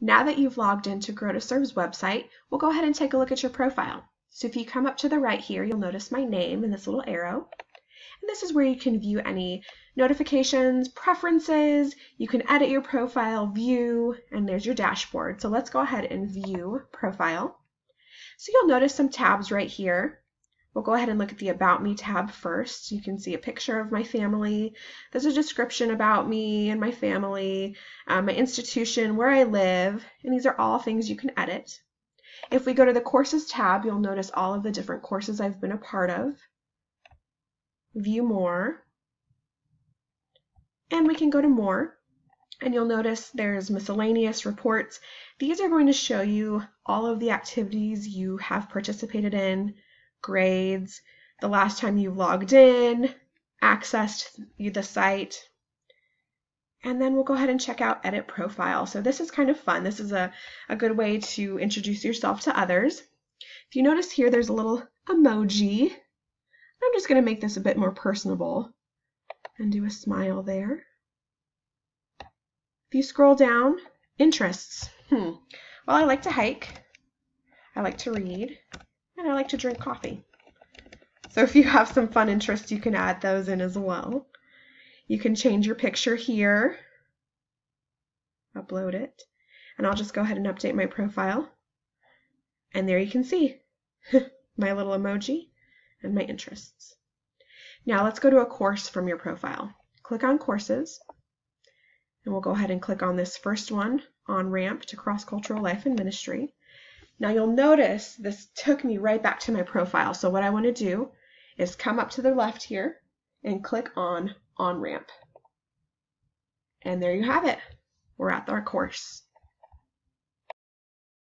Now that you've logged into Grow2Serve's website, we'll go ahead and take a look at your profile. So if you come up to the right here, you'll notice my name and this little arrow. And this is where you can view any notifications, preferences, you can edit your profile, view, and there's your dashboard. So let's go ahead and view profile. So you'll notice some tabs right here. We'll go ahead and look at the About Me tab first. You can see a picture of my family. There's a description about me and my family, um, my institution, where I live, and these are all things you can edit. If we go to the Courses tab, you'll notice all of the different courses I've been a part of. View More. And we can go to More, and you'll notice there's miscellaneous reports. These are going to show you all of the activities you have participated in, grades, the last time you logged in, accessed you the site, and then we'll go ahead and check out edit profile. So this is kind of fun. This is a, a good way to introduce yourself to others. If you notice here, there's a little emoji. I'm just going to make this a bit more personable and do a smile there. If you scroll down, interests. Hmm. Well, I like to hike. I like to read and I like to drink coffee. So if you have some fun interests, you can add those in as well. You can change your picture here, upload it, and I'll just go ahead and update my profile. And there you can see my little emoji and my interests. Now let's go to a course from your profile. Click on Courses, and we'll go ahead and click on this first one, On Ramp to Cross-Cultural Life and Ministry. Now you'll notice this took me right back to my profile. So what I want to do is come up to the left here and click on On Ramp. And there you have it. We're at our course.